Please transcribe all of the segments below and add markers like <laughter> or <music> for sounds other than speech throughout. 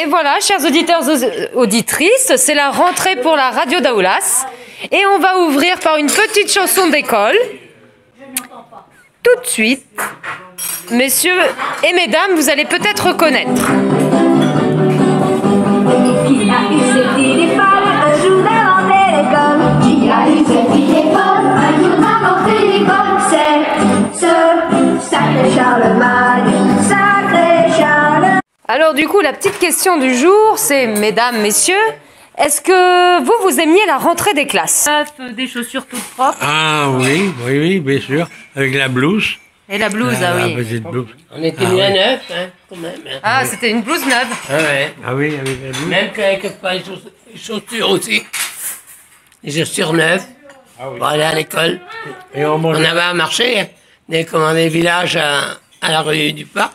Et voilà, chers auditeurs, au- auditrices, c'est la rentrée pour la radio d'Aoulas. Et on va ouvrir par une petite chanson d'école. Tout de suite, messieurs et mesdames, vous allez peut-être reconnaître. Alors du coup, la petite question du jour, c'est, mesdames, messieurs, est-ce que vous, vous aimiez la rentrée des classes? Des chaussures toutes propres. Ah oui, oui, oui, bien sûr. Avec la blouse. Et la blouse, ah oui. petite blouse. On était Ah mis à oui. neuf, hein, quand même. hein. Ah, c'était une blouse neuve. Ah ouais. Ah oui, avec la blouse. Même qu'avec pas les chaussures, aussi. Les chaussures neuves. Pour aller à l'école. Et on On avait un marché, hein. des, comment, des villages à, à la rue du parc.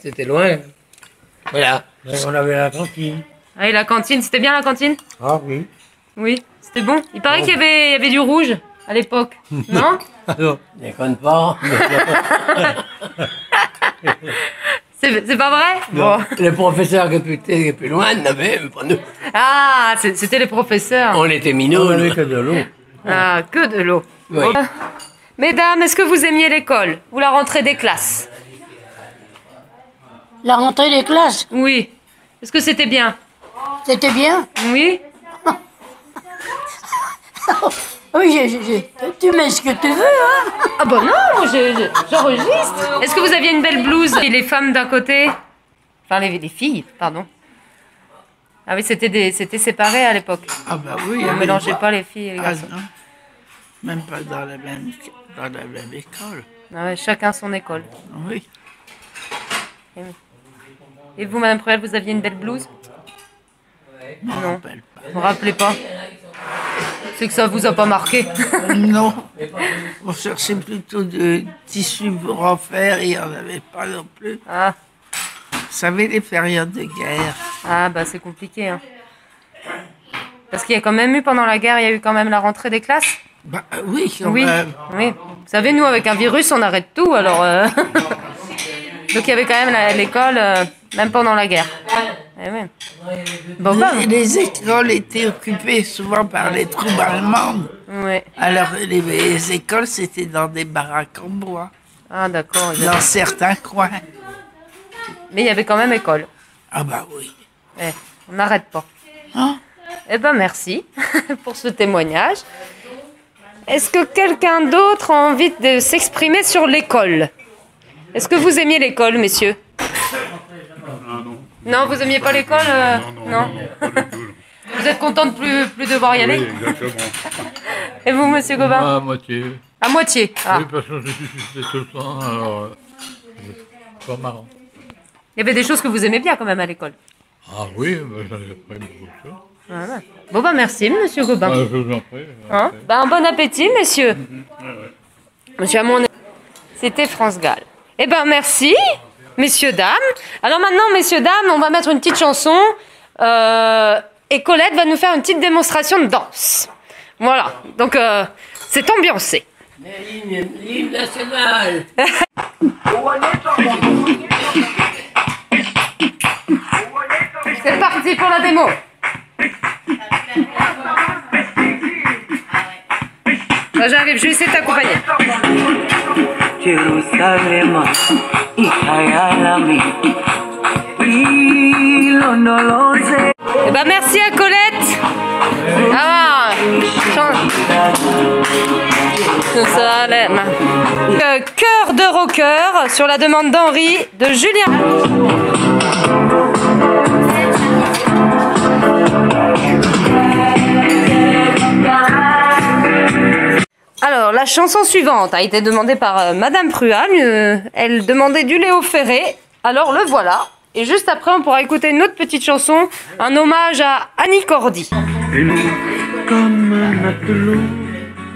C'était loin. Voilà. On avait la cantine. Ah, et la cantine, c'était bien la cantine? Ah oui. Oui, c'était bon. Il paraît qu'il y avait, il y avait du rouge à l'époque, <laughs> non? Alors, Déconne pas. <laughs> C'est c'est pas vrai? Bon. Le professeur qui est plus loin n'avait même pas nous. Ah, c'était les professeurs. On était on minots. avait nous. que de l'eau. Ah, que de l'eau. Oui. Mesdames, est-ce que vous aimiez l'école ou la rentrée des classes? La rentrée des classes, Oui. Est-ce que c'était bien? C'était bien? Oui <laughs> Oui, tu mets ce que tu veux, hein. Ah bah non, moi, je- je- j'enregistre. Est-ce que vous aviez une belle blouse? Et les femmes d'un côté? Enfin, les, les filles, pardon. Ah oui, c'était des- c'était séparé à l'époque. Ah bah oui, On mélangeait pas les filles et les Ah garçons. non, même pas dans la même, dans la même école. Ah ouais, chacun son école. Oui. Et vous, Madame Pruel, vous aviez une belle blouse rappelle pas. Vous vous rappelez pas C'est que ça vous a pas marqué. Non, on cherchait plutôt de tissus pour en faire et il n'y en avait pas non plus. Ah, Vous savez, les périodes de guerre. ah bah c'est compliqué. Hein. Parce qu'il y a quand même eu pendant la guerre, il y a eu quand même la rentrée des classes. Bah euh, oui, quand Oui, même. oui. Vous savez, nous, avec un virus, on arrête tout, alors... euh, <laughs> Donc il y avait quand même l'école, euh, même pendant la guerre. Eh oui. Bon, bah, Les, les écoles étaient occupées souvent par les troupes allemandes. Alors, les, les écoles, c'était dans des baraques en bois, Ah d'accord. dans certains coins. Mais il y avait quand même école. Ah bah oui. Eh, on n'arrête pas. Hein? Eh ben merci <laughs> pour ce témoignage. Est-ce que quelqu'un d'autre a envie de s'exprimer sur l'école? Est-ce que vous aimiez l'école, messieurs Non, vous aimiez pas l'école euh, Non. vous êtes content de plus, plus devoir y aller Et vous, monsieur Gobin À moitié. À moitié. Ah. Oui, parce que je suis suspect tout le temps, alors. euh, c'est pas marrant. Il y avait des choses que vous aimez bien quand même à l'école. Ah oui, bah, j'en ai appris beaucoup de choses. Voilà. Bon bah merci, monsieur Gobin. Ah, je vous en prie. Hein Ben, bon appétit, messieurs. Monsieur Hamon, c'était France Gall. Eh ben, merci, messieurs, dames. Alors maintenant, messieurs, dames, on va mettre une petite chanson. euh, et Colette va nous faire une petite démonstration de danse. Voilà. Donc, euh, c'est ambiancé. <laughs> C'est parti pour la démo. J'arrive, je vais essayer de t'accompagner. Jerusalema ikayalami ilondoloze Eh ben, merci à Colette. Ah, Cœur de rocker sur la demande d'Henri de Julien. Alors, la chanson suivante a été demandée par euh, Madame Prual. euh, elle demandait du Léo Ferré. Alors, le voilà. Et juste après, on pourra écouter une autre petite chanson, un hommage à Annie Cordy. comme un matelot,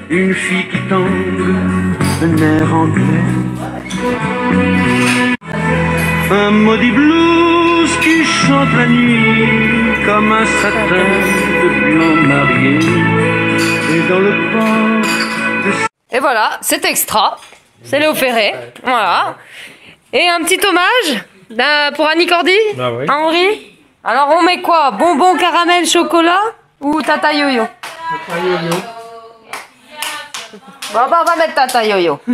une fille qui tangue, un air anglais. Un maudit blues qui chante la nuit comme un satin de blanc marié. Et dans le port Et voilà, c'est extra. C'est Léo Ferré. Voilà. Et un petit hommage pour Annie Cordy Bah oui. à Henri. Alors on met quoi? Bonbon, caramel, chocolat ou tata yo-yo? Bon, bah, on va mettre tata yo-yo. <laughs>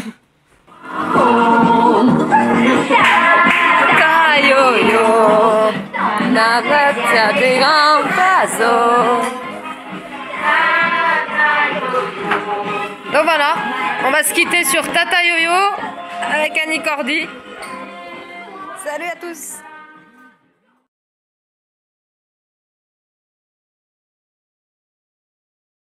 Tata yo-yo, Voilà, on va se quitter sur Tata Yo-Yo avec Annie Cordy. Salut à tous